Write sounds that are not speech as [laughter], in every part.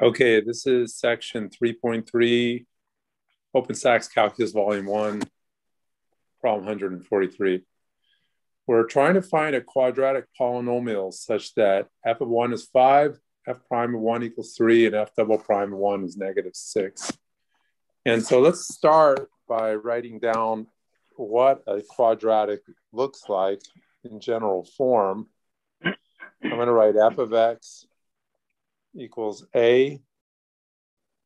Okay, this is section 3.3, OpenStax Calculus Volume 1, problem 143. We're trying to find a quadratic polynomial such that f of 1 is 5, f prime of 1 equals 3, and f double prime of 1 is negative 6. And so let's start by writing down what a quadratic looks like in general form. I'm going to write f of x equals a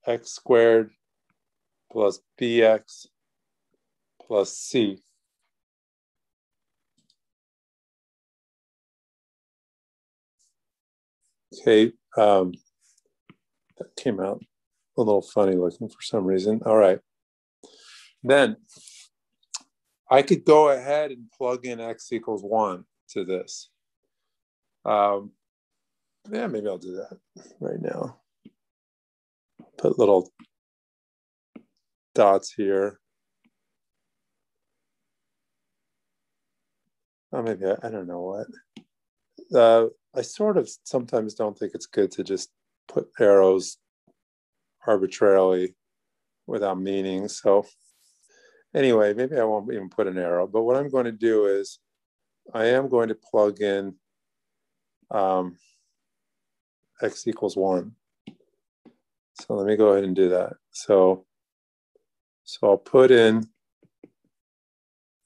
x squared plus bx plus c. Okay, um, that came out a little funny looking for some reason. All right. Then I could go ahead and plug in x equals 1 to this. Um, yeah, maybe I'll do that right now. Put little dots here. Oh, maybe I, I don't know what. Uh, I sort of sometimes don't think it's good to just put arrows arbitrarily without meaning. So anyway, maybe I won't even put an arrow. But what I'm going to do is I am going to plug in um, x equals one. So let me go ahead and do that. So, so I'll put in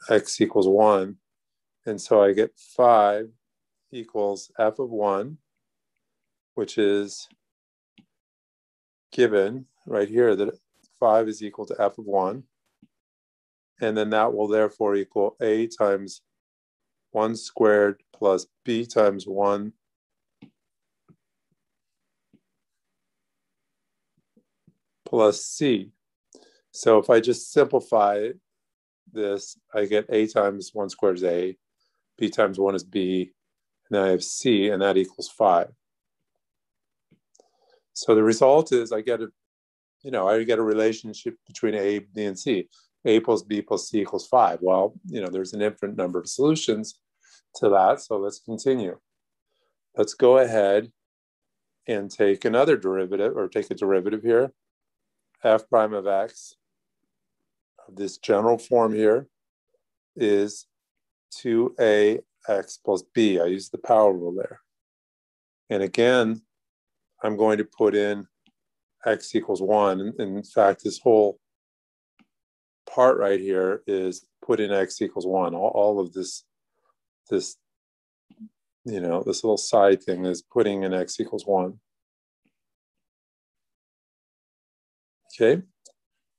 x equals one. And so I get five equals f of one, which is given right here that five is equal to f of one. And then that will therefore equal a times one squared plus b times one plus c. So if I just simplify this, I get a times 1 squared is a, b times 1 is b, and I have c, and that equals 5. So the result is I get a, you know, I get a relationship between a, b, and c. a plus b plus c equals 5. Well, you know, there's an infinite number of solutions to that, so let's continue. Let's go ahead and take another derivative, or take a derivative here f prime of x of this general form here is 2ax plus b. I use the power rule there. And again, I'm going to put in x equals 1. In fact, this whole part right here is put in x equals 1. All, all of this, this, you know, this little side thing is putting in x equals 1. Okay,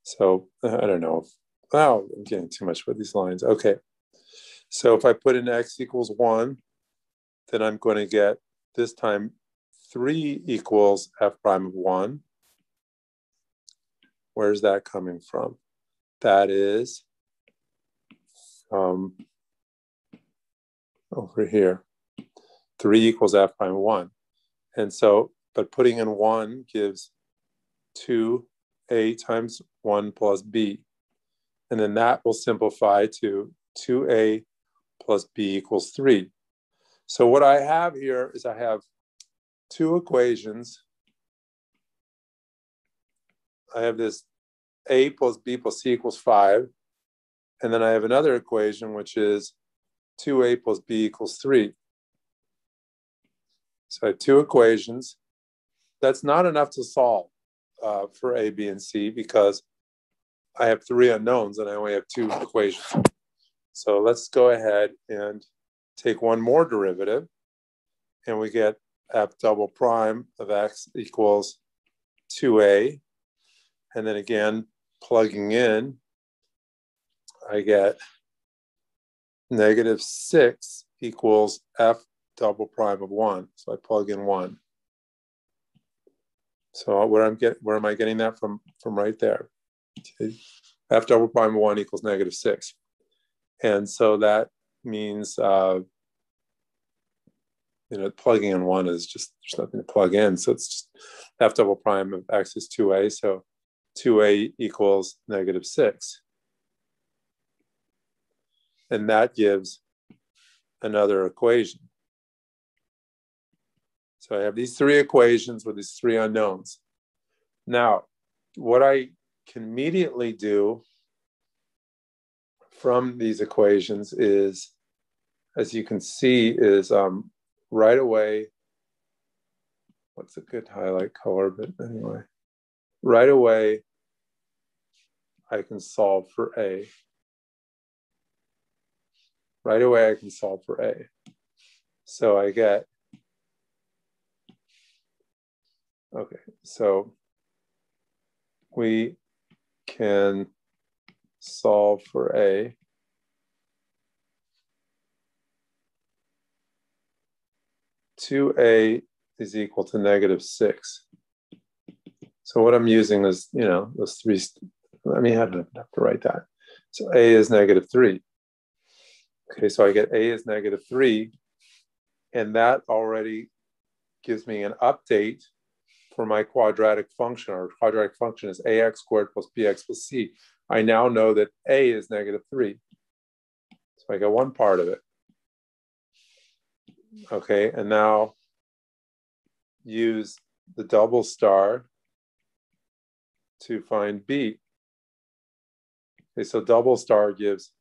so [laughs] I don't know. Wow, I'm getting too much with these lines. Okay, so if I put in x equals one, then I'm going to get this time three equals f prime of one. Where's that coming from? That is over here. Three equals f prime one. And so, but putting in one gives two a times 1 plus b. And then that will simplify to 2a plus b equals 3. So what I have here is I have two equations. I have this a plus b plus c equals 5. And then I have another equation, which is 2a plus b equals 3. So I have two equations. That's not enough to solve uh, for A, B, and C because I have three unknowns and I only have two equations. So let's go ahead and take one more derivative and we get f double prime of x equals 2a. And then again, plugging in, I get negative 6 equals f double prime of 1. So I plug in 1. So where I'm get where am I getting that from? From right there. F double prime of one equals negative six, and so that means uh, you know plugging in one is just there's nothing to plug in. So it's just f double prime of x is two a. So two a equals negative six, and that gives another equation. So I have these three equations with these three unknowns. Now, what I can immediately do from these equations is, as you can see, is um, right away, what's a good highlight color, but anyway, right away, I can solve for A. Right away, I can solve for A. So I get, okay, so we can solve for A. Two A is equal to negative six. So what I'm using is, you know, those three, I mean, I have to write that. So A is negative three. Okay, so I get A is negative three, and that already gives me an update for my quadratic function. Our quadratic function is ax squared plus bx plus c. I now know that a is negative three. So I got one part of it. Okay, and now use the double star to find b. Okay, so double star gives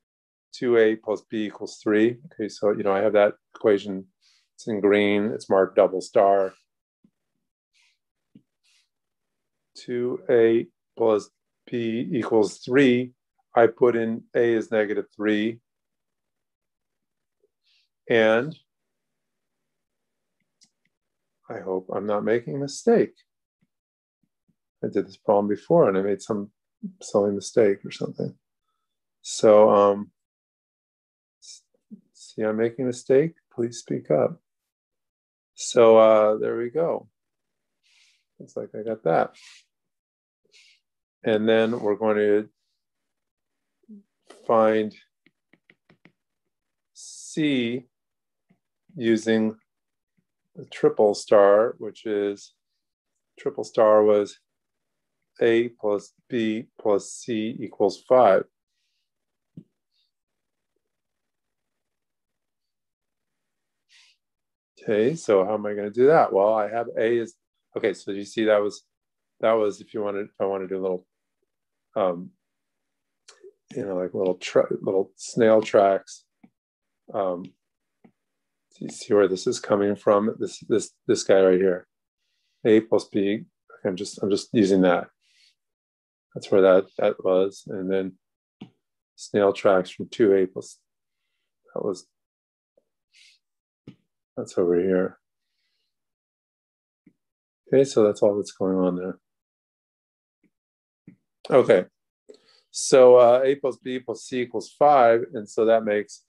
2a plus b equals 3. Okay, so, you know, I have that equation. It's in green. It's marked double star. 2a plus b equals 3. I put in a is negative 3. And I hope I'm not making a mistake. I did this problem before and I made some silly mistake or something. So, um, see, I'm making a mistake. Please speak up. So uh, there we go. Looks like I got that. And then we're going to find C using the triple star, which is triple star was A plus B plus C equals five. Okay, so how am I going to do that? Well, I have A is okay. So you see that was that was if you wanted if I want to do a little um you know like little tra- little snail tracks. Um you see where this is coming from? This this this guy right here. A plus B. I'm just I'm just using that. That's where that that was. And then snail tracks from 2A plus that was that's over here. Okay, so that's all that's going on there. Okay, so uh, A plus B plus C equals five, and so that makes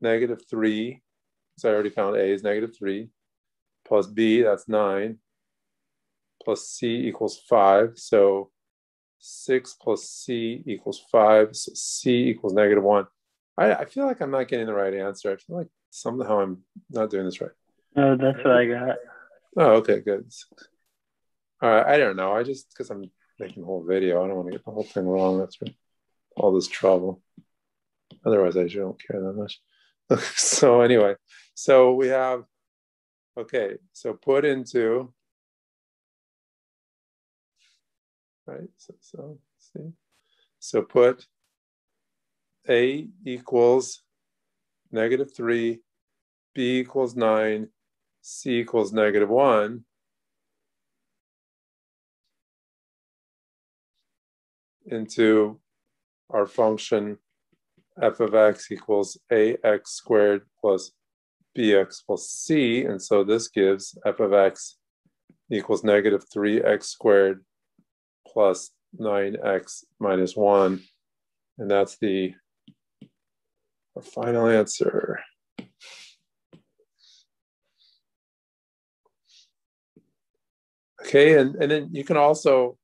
negative three. So I already found A is negative three, plus B, that's nine, plus C equals five. So six plus C equals five, so C equals negative one. I, I feel like I'm not getting the right answer. I feel like somehow I'm not doing this right. Oh, that's what I got. Oh, okay, good. All right, I don't know. I just because I'm making a whole video, I don't want to get the whole thing wrong. That's all this trouble. Otherwise, I don't care that much. [laughs] so anyway, so we have okay. So put into right. So, so see. So put a equals negative 3, b equals 9, c equals negative 1. Into our function f of x equals ax squared plus bx plus c. And so this gives f of x equals negative 3x squared plus 9x minus 1. And that's the final answer. Okay, and, and then you can also,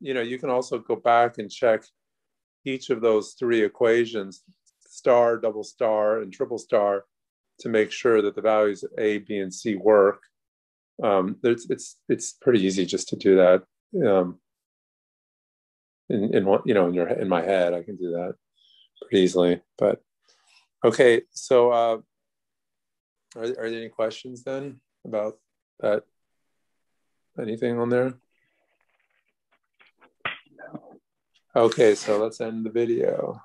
you know, you can also go back and check each of those three equations, star, double star, and triple star, to make sure that the values of A, B, and C work. Um, it's it's it's pretty easy just to do that. Um, in in you know in your in my head, I can do that pretty easily. But Okay, so uh, are, are there any questions then about that? Anything on there? Okay, so let's end the video.